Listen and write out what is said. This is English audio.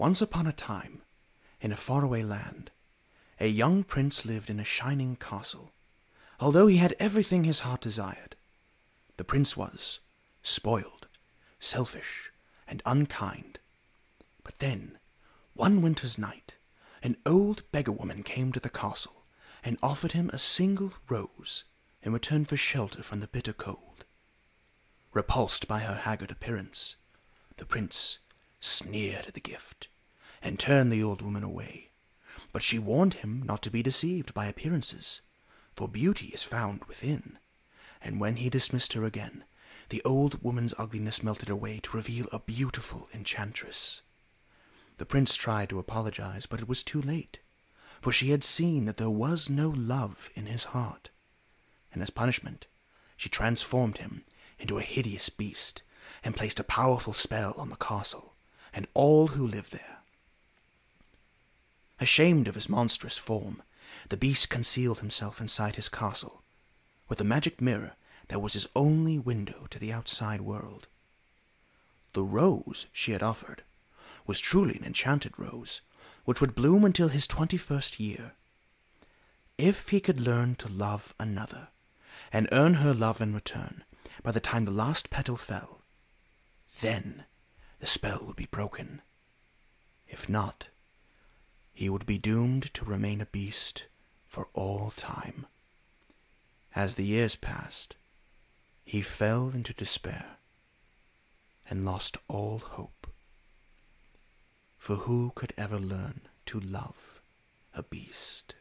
Once upon a time, in a faraway land, a young prince lived in a shining castle. Although he had everything his heart desired, the prince was spoiled, selfish, and unkind. But then, one winter's night, an old beggar woman came to the castle and offered him a single rose in return for shelter from the bitter cold. Repulsed by her haggard appearance, the prince sneered at the gift and turned the old woman away. But she warned him not to be deceived by appearances, for beauty is found within. And when he dismissed her again, the old woman's ugliness melted away to reveal a beautiful enchantress. The prince tried to apologize, but it was too late, for she had seen that there was no love in his heart. And as punishment, she transformed him into a hideous beast and placed a powerful spell on the castle and all who lived there. Ashamed of his monstrous form, the beast concealed himself inside his castle. With the magic mirror, that was his only window to the outside world. The rose she had offered was truly an enchanted rose, which would bloom until his twenty first year. If he could learn to love another, and earn her love in return, by the time the last petal fell, then the spell would be broken. If not, he would be doomed to remain a beast for all time. As the years passed, he fell into despair and lost all hope. For who could ever learn to love a beast?